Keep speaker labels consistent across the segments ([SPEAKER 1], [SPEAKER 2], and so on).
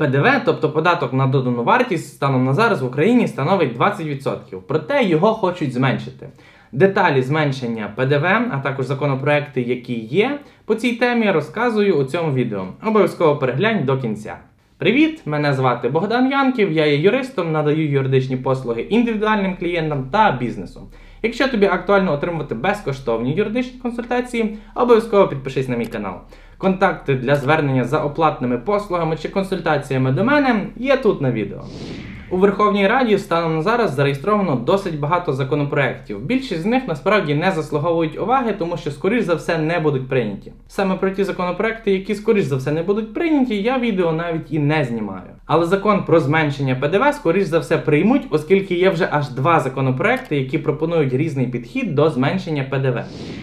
[SPEAKER 1] ПДВ, тобто податок на додану вартість, станом на зараз в Україні становить 20%. Проте його хочуть зменшити. Деталі зменшення ПДВ, а також законопроекти, які є по цій темі, розказую у цьому відео. Обов'язково переглянь до кінця. Привіт! Мене звати Богдан Янків, я є юристом, надаю юридичні послуги індивідуальним клієнтам та бізнесу. Якщо тобі актуально отримувати безкоштовні юридичні консультації, обов'язково підпишись на мій канал. Контакти для звернення за оплатними послугами чи консультаціями до мене є тут на відео. У Верховній Раді станом на зараз зареєстровано досить багато законопроєктів. Більшість з них насправді не заслуговують уваги, тому що, скоріш за все, не будуть прийняті. Саме про ті законопроекти, які скоріш за все не будуть прийняті, я відео навіть і не знімаю. Але закон про зменшення ПДВ, скоріш за все, приймуть, оскільки є вже аж два законопроекти, які пропонують різний підхід до зменшення ПДВ.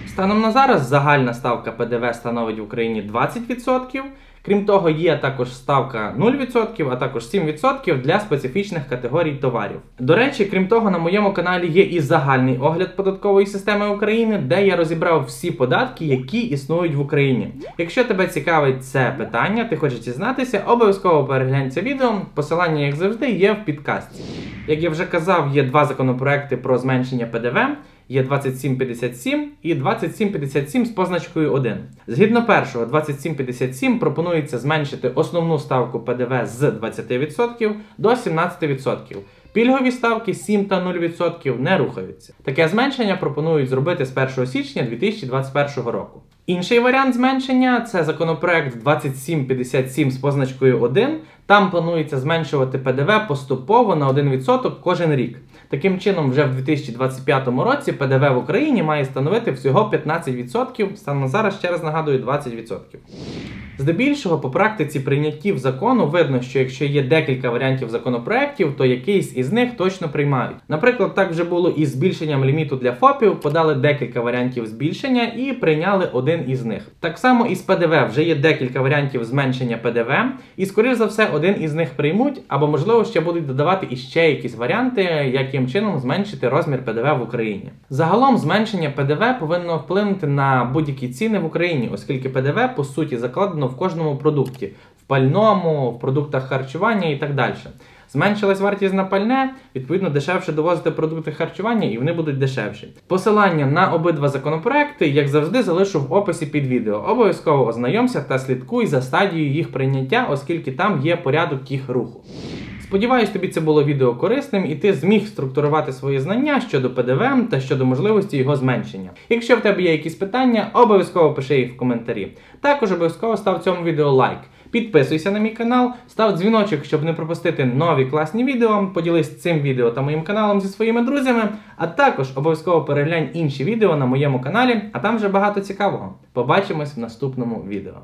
[SPEAKER 1] Станом на зараз загальна ставка ПДВ становить в Україні 20%. Крім того, є також ставка 0%, а також 7% для специфічних категорій товарів. До речі, крім того, на моєму каналі є і загальний огляд податкової системи України, де я розібрав всі податки, які існують в Україні. Якщо тебе цікавить це питання, ти хочеш дізнатися, обов'язково переглянь це відео. Посилання, як завжди, є в підкасті. Як я вже казав, є два законопроекти про зменшення ПДВ. Є 2757 і 2757 з позначкою 1. Згідно першого, 2757 пропонується зменшити основну ставку ПДВ з 20% до 17%. Пільгові ставки 7 та 0% не рухаються. Таке зменшення пропонують зробити з 1 січня 2021 року. Інший варіант зменшення це законопроект 2757 з позначкою 1. Там планується зменшувати ПДВ поступово на 1% кожен рік. Таким чином, вже в 2025 році ПДВ в Україні має становити всього 15%, саме зараз ще раз нагадую 20%. Здебільшого, по практиці прийняттів закону видно, що якщо є декілька варіантів законопроєктів, то якийсь із них точно приймають. Наприклад, так вже було із збільшенням ліміту для ФОПів, подали декілька варіантів збільшення і прийняли один із них. Так само і з ПДВ вже є декілька варіантів зменшення ПДВ, і, скоріш за все, один із них приймуть, або, можливо, ще будуть додавати іще якісь варіанти, яким чином зменшити розмір ПДВ в Україні. Загалом зменшення ПДВ повинно вплинути на будь-які ціни в Україні, оскільки ПДВ по суті закладено в кожному продукті, в пальному, в продуктах харчування і так далі. Зменшилась вартість на пальне, відповідно, дешевше довозити продукти харчування і вони будуть дешевші. Посилання на обидва законопроекти, як завжди, залишу в описі під відео. Обов'язково ознайомся та слідкуй за стадією їх прийняття, оскільки там є порядок їх руху. Сподіваюсь, тобі це було відео корисним і ти зміг структурувати свої знання щодо ПДВ та щодо можливості його зменшення. Якщо в тебе є якісь питання, обов'язково пиши їх в коментарі. Також обов'язково став цьому відео лайк. Підписуйся на мій канал, став дзвіночок, щоб не пропустити нові класні відео. Поділись цим відео та моїм каналом зі своїми друзями. А також обов'язково переглянь інші відео на моєму каналі, а там вже багато цікавого. Побачимось в наступному відео.